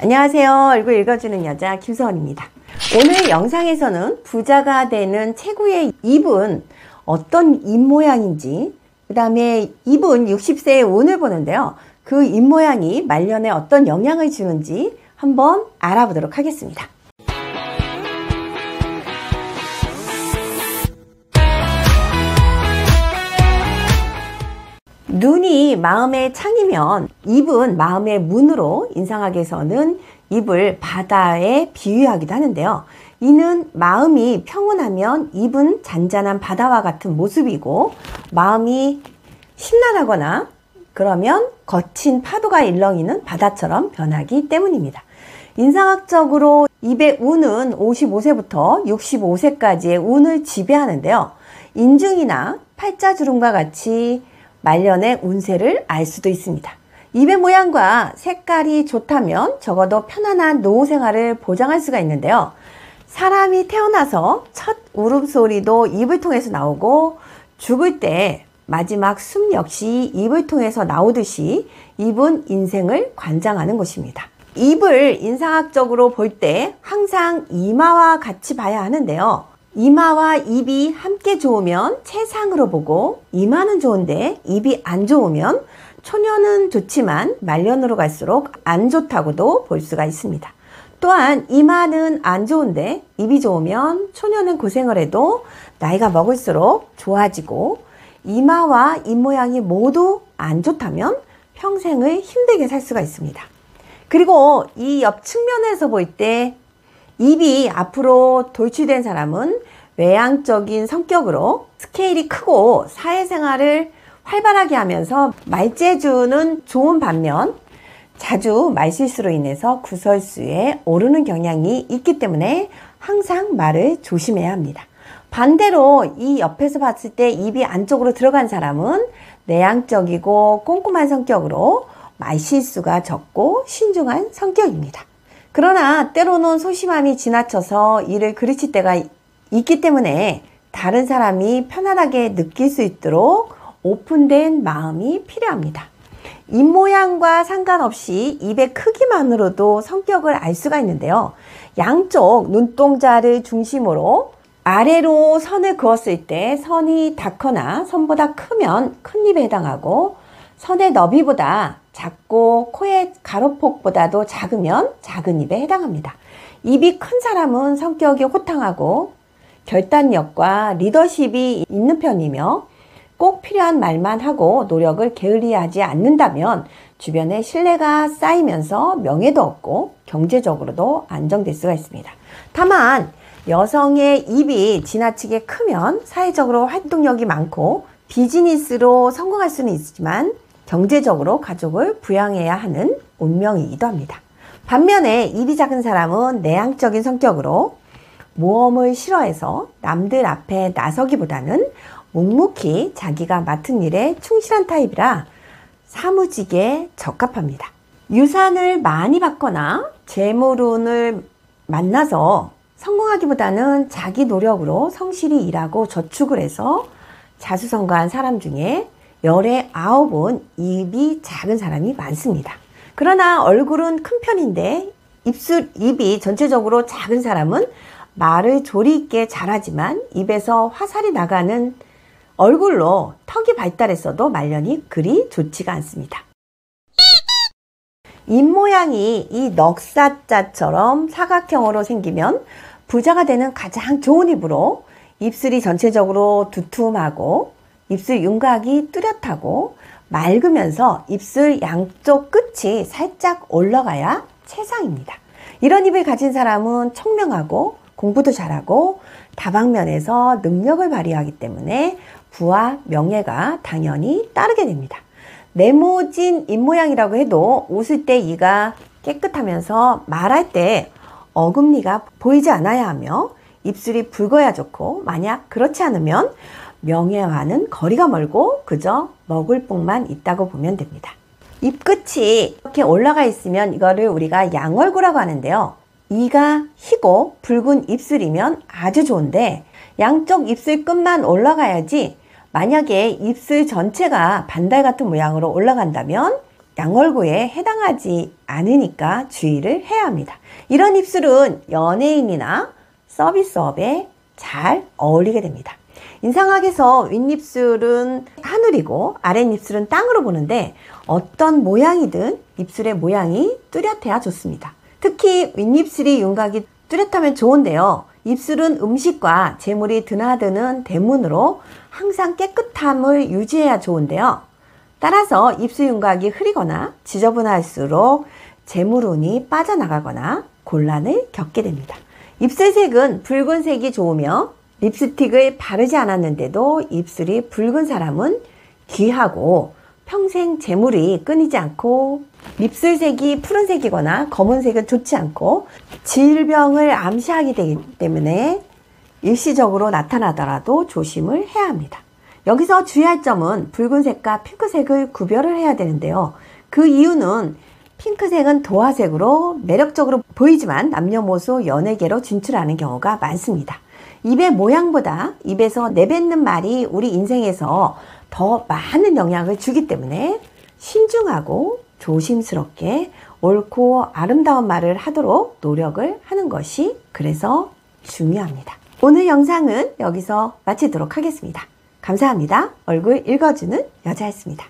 안녕하세요. 얼굴 읽어주는 여자 김서원입니다. 오늘 영상에서는 부자가 되는 최고의 입은 어떤 입 모양인지 그 다음에 입은 60세의 운을 보는데요. 그 입 모양이 말년에 어떤 영향을 주는지 한번 알아보도록 하겠습니다. 눈이 마음의 창이면 입은 마음의 문으로 인상학에서는 입을 바다에 비유하기도 하는데요. 이는 마음이 평온하면 입은 잔잔한 바다와 같은 모습이고 마음이 심란하거나 그러면 거친 파도가 일렁이는 바다처럼 변하기 때문입니다. 인상학적으로 입의 운은 55세부터 65세까지의 운을 지배하는데요. 인중이나 팔자주름과 같이 말년의 운세를 알 수도 있습니다. 입의 모양과 색깔이 좋다면 적어도 편안한 노후 생활을 보장할 수가 있는데요. 사람이 태어나서 첫 울음소리도 입을 통해서 나오고 죽을 때 마지막 숨 역시 입을 통해서 나오듯이 입은 인생을 관장하는 것입니다. 입을 인상학적으로 볼 때 항상 이마와 같이 봐야 하는데요. 이마와 입이 함께 좋으면 최상으로 보고 이마는 좋은데 입이 안 좋으면 초년은 좋지만 말년으로 갈수록 안 좋다고도 볼 수가 있습니다. 또한 이마는 안 좋은데 입이 좋으면 초년은 고생을 해도 나이가 먹을수록 좋아지고 이마와 입 모양이 모두 안 좋다면 평생을 힘들게 살 수가 있습니다. 그리고 이 옆 측면에서 볼 때 입이 앞으로 돌출된 사람은 외향적인 성격으로 스케일이 크고 사회생활을 활발하게 하면서 말재주는 좋은 반면 자주 말실수로 인해서 구설수에 오르는 경향이 있기 때문에 항상 말을 조심해야 합니다. 반대로 이 옆에서 봤을 때 입이 안쪽으로 들어간 사람은 내향적이고 꼼꼼한 성격으로 말실수가 적고 신중한 성격입니다. 그러나 때로는 소심함이 지나쳐서 일을 그르칠 때가 있기 때문에 다른 사람이 편안하게 느낄 수 있도록 오픈된 마음이 필요합니다. 입 모양과 상관없이 입의 크기만으로도 성격을 알 수가 있는데요. 양쪽 눈동자를 중심으로 아래로 선을 그었을 때 선이 닿거나 선보다 크면 큰 입에 해당하고 선의 너비보다 작고 코의 가로폭보다도 작으면 작은 입에 해당합니다. 입이 큰 사람은 성격이 호탕하고 결단력과 리더십이 있는 편이며 꼭 필요한 말만 하고 노력을 게을리하지 않는다면 주변에 신뢰가 쌓이면서 명예도 얻고 경제적으로도 안정될 수가 있습니다. 다만 여성의 입이 지나치게 크면 사회적으로 활동력이 많고 비즈니스로 성공할 수는 있지만 경제적으로 가족을 부양해야 하는 운명이기도 합니다. 반면에 입이 작은 사람은 내향적인 성격으로 모험을 싫어해서 남들 앞에 나서기보다는 묵묵히 자기가 맡은 일에 충실한 타입이라 사무직에 적합합니다. 유산을 많이 받거나 재물운을 만나서 성공하기보다는 자기 노력으로 성실히 일하고 저축을 해서 자수성가한 사람 중에 열의 아홉은 입이 작은 사람이 많습니다. 그러나 얼굴은 큰 편인데 입술, 입이 전체적으로 작은 사람은 말을 조리 있게 잘하지만 입에서 화살이 나가는 얼굴로 턱이 발달했어도 말년이 그리 좋지가 않습니다. 입 모양이 이 넉사자처럼 사각형으로 생기면 부자가 되는 가장 좋은 입으로 입술이 전체적으로 두툼하고 입술 윤곽이 뚜렷하고 맑으면서 입술 양쪽 끝이 살짝 올라가야 최상입니다. 이런 입을 가진 사람은 청명하고 공부도 잘하고 다방면에서 능력을 발휘하기 때문에 부와 명예가 당연히 따르게 됩니다. 네모진 입모양이라고 해도 웃을 때 이가 깨끗하면서 말할 때 어금니가 보이지 않아야 하며 입술이 붉어야 좋고 만약 그렇지 않으면 명예와는 거리가 멀고 그저 먹을 뽕만 있다고 보면 됩니다. 입끝이 이렇게 올라가 있으면 이거를 우리가 양얼구라고 하는데요. 이가 희고 붉은 입술이면 아주 좋은데 양쪽 입술 끝만 올라가야지 만약에 입술 전체가 반달 같은 모양으로 올라간다면 양월고에 해당하지 않으니까 주의를 해야 합니다. 이런 입술은 연예인이나 서비스업에 잘 어울리게 됩니다. 인상학에서 윗입술은 하늘이고 아랫입술은 땅으로 보는데 어떤 모양이든 입술의 모양이 뚜렷해야 좋습니다. 특히 윗입술이 윤곽이 뚜렷하면 좋은데요. 입술은 음식과 재물이 드나드는 대문으로 항상 깨끗함을 유지해야 좋은데요. 따라서 입술 윤곽이 흐리거나 지저분할수록 재물운이 빠져나가거나 곤란을 겪게 됩니다. 입술색은 붉은색이 좋으며 립스틱을 바르지 않았는데도 입술이 붉은 사람은 귀하고 평생 재물이 끊이지 않고 입술색이 푸른색이거나 검은색은 좋지 않고 질병을 암시하게 되기 때문에 일시적으로 나타나더라도 조심을 해야 합니다. 여기서 주의할 점은 붉은색과 핑크색을 구별을 해야 되는데요. 그 이유는 핑크색은 도화색으로 매력적으로 보이지만 남녀모수 연예계로 진출하는 경우가 많습니다. 입의 모양보다 입에서 내뱉는 말이 우리 인생에서 더 많은 영향을 주기 때문에 신중하고 조심스럽게 옳고 아름다운 말을 하도록 노력을 하는 것이 그래서 중요합니다. 오늘 영상은 여기서 마치도록 하겠습니다. 감사합니다. 얼굴 읽어주는 여자였습니다.